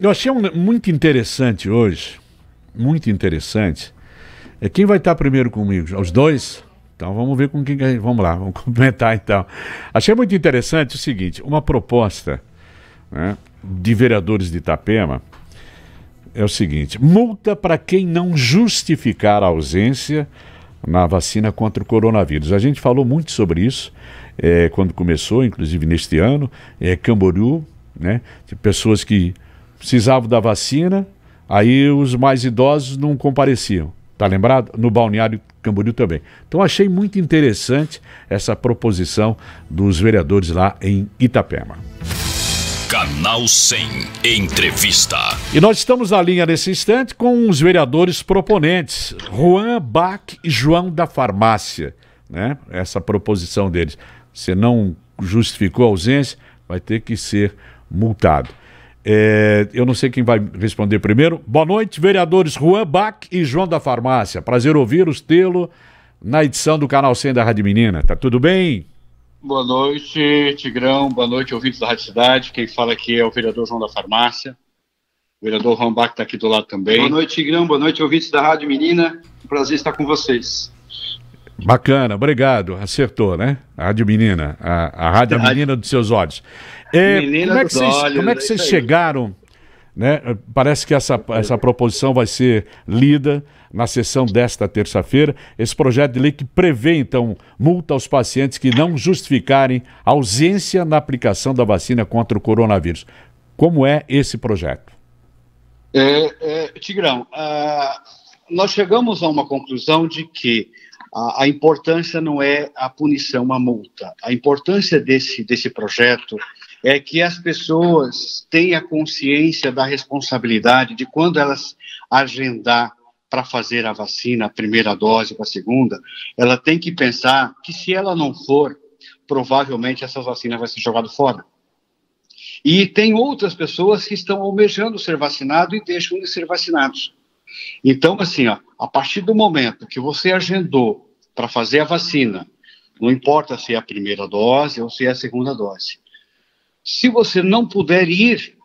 eu achei um, muito interessante hoje, muito interessante. É quem vai estar primeiro comigo? Os dois? Então vamos ver com quem. Vamos lá, vamos comentar então. Achei muito interessante o seguinte: uma proposta né, de vereadores de Itapema é o seguinte: multa para quem não justificar a ausência na vacina contra o coronavírus. A gente falou muito sobre isso é, quando começou, inclusive neste ano, é, Camboriú, né, de pessoas que precisavam da vacina, aí os mais idosos não compareciam. Tá lembrado? No balneário Camboriú também. Então achei muito interessante essa proposição dos vereadores lá em Itapema. Canal 100 Entrevista. E nós estamos na linha nesse instante com os vereadores proponentes, Juan Bach e João da Farmácia, né? Essa proposição deles. Se não justificou a ausência, vai ter que ser multado. É, eu não sei quem vai responder primeiro. Boa noite, vereadores Juan Bach e João da Farmácia. Prazer ouvi-los, tê-lo na edição do Canal 100 da Rádio Menina. Tá tudo bem? Boa noite, Tigrão. Boa noite, ouvintes da Rádio Cidade. Quem fala aqui é o vereador João da Farmácia. O vereador Rambach está aqui do lado também. Boa noite, Tigrão. Boa noite, ouvintes da Rádio Menina. Prazer estar com vocês. Bacana, obrigado. Acertou, né? A Rádio Menina, a, a Rádio a Menina dos seus olhos. É, Menina como é que vocês, olhos, como é que vocês chegaram? Né? Parece que essa, essa proposição vai ser lida na sessão desta terça-feira. Esse projeto de lei que prevê, então, multa aos pacientes que não justificarem ausência na aplicação da vacina contra o coronavírus. Como é esse projeto? É, é, Tigrão, uh, nós chegamos a uma conclusão de que a, a, importância não é a punição, a multa. A importância desse, desse projeto é que as pessoas tenham consciência da responsabilidade de quando elas agendar para fazer a vacina, a primeira dose para a segunda, ela tem que pensar que se ela não for, provavelmente essa vacina vai ser jogada fora. E tem outras pessoas que estão almejando ser vacinado e deixam de ser vacinados. Então, assim, ó, a partir do momento que você agendou para fazer a vacina, não importa se é a primeira dose ou se é a segunda dose, se você não puder ir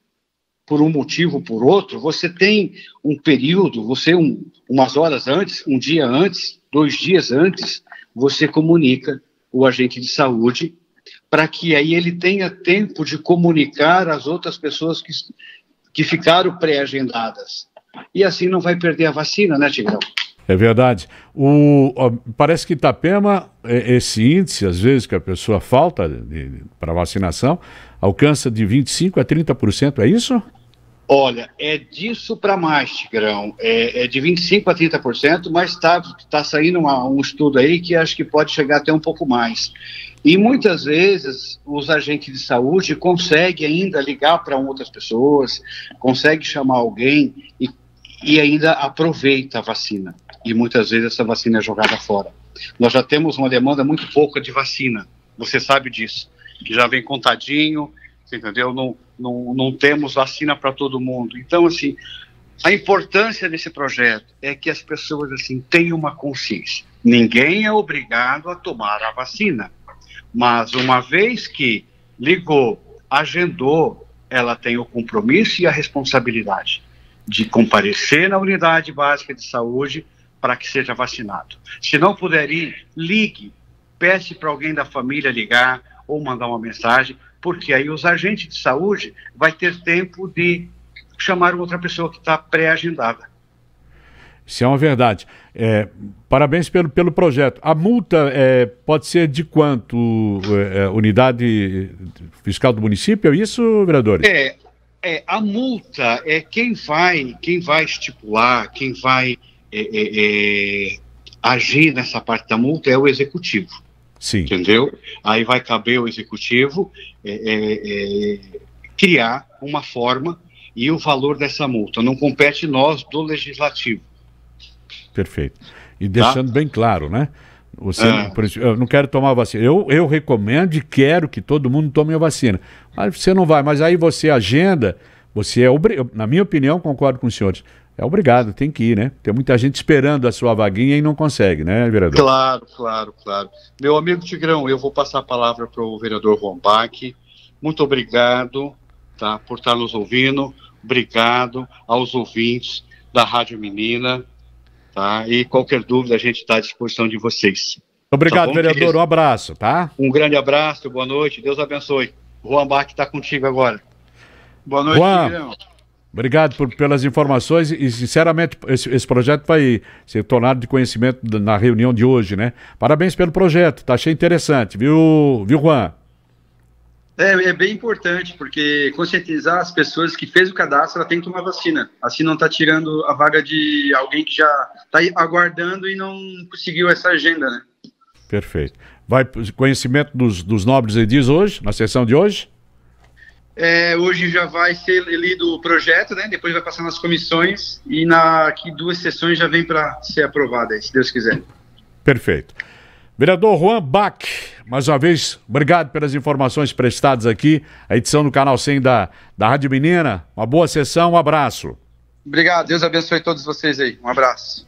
por um motivo ou por outro, você tem um período, você um, umas horas antes, um dia antes, dois dias antes, você comunica o agente de saúde para que aí ele tenha tempo de comunicar às outras pessoas que, que ficaram pré-agendadas. E assim não vai perder a vacina, né, Tigrão? É verdade. O, ó, parece que Itapema, é, esse índice, às vezes, que a pessoa falta para vacinação, alcança de 25% a 30%, é isso? Olha, é disso para mais, Tigrão. É, é, de 25% a 30%, mas está tá saindo uma, um estudo aí que acho que pode chegar até um pouco mais. E muitas vezes os agentes de saúde conseguem ainda ligar para outras pessoas, conseguem chamar alguém e, e ainda aproveita a vacina. E muitas vezes essa vacina é jogada fora. Nós já temos uma demanda muito pouca de vacina, você sabe disso, que já vem contadinho, entendeu? Não, não, não temos vacina para todo mundo. Então, assim, a importância desse projeto é que as pessoas assim tenham uma consciência. Ninguém é obrigado a tomar a vacina, mas uma vez que ligou, agendou, ela tem o compromisso e a responsabilidade de comparecer na unidade básica de saúde para que seja vacinado. Se não puder ir, ligue, peça para alguém da família ligar ou mandar uma mensagem porque aí os agentes de saúde vai ter tempo de chamar outra pessoa que está pré-agendada. Isso é uma verdade. É, parabéns pelo, pelo projeto. A multa é, pode ser de quanto? É, é unidade fiscal do município, é isso, vereadores? É, é, a multa é quem vai, quem vai estipular, quem vai é, é, agir nessa parte da multa é o executivo. Sim. Entendeu? Aí vai caber o executivo é, é, é, criar uma forma e o valor dessa multa. Não compete nós do legislativo. Perfeito. E deixando tá? bem claro, né? Você, é. eu não quero tomar vacina. Eu, eu recomendo e quero que todo mundo tome a vacina. Mas você não vai, mas aí você agenda, você é obrigado. Na minha opinião, concordo com os senhores é obrigado, tem que ir, né? Tem muita gente esperando a sua vaguinha e não consegue, né, vereador? Claro, claro, claro. Meu amigo Tigrão, eu vou passar a palavra para o vereador Rombach. Muito obrigado tá, por estar nos ouvindo. obrigado aos ouvintes da Rádio Menina, tá? E qualquer dúvida a gente está à disposição de vocês. Obrigado, tá vereador. Um abraço, tá? Um grande abraço, boa noite, Deus abençoe. Juan Bach está contigo agora. Boa noite, Juan. Obrigado por, pelas informações e, sinceramente, esse, esse, projeto vai ser tornado de conhecimento na reunião de hoje, né? Parabéns pelo projeto, tá achei interessante, viu, viu Juan? É, é bem importante, porque conscientizar as pessoas que fez o cadastro, ela tem que tomar vacina. Assim não está tirando a vaga de alguém que já está aguardando e não conseguiu essa agenda, né? Perfeito. Vai conhecimento dos, dos nobres edis hoje, na sessão de hoje? É, hoje já vai ser lido o projeto, né? Depois vai passar nas comissões e na aqui duas sessões já vem para ser aprovada, se Deus quiser. Perfeito. Vereador Juan Bach, mais uma vez, obrigado pelas informações prestadas aqui. A edição do Canal 100 da, da Rádio Menina. Uma boa sessão, um abraço. Obrigado, Deus abençoe todos vocês aí. Um abraço.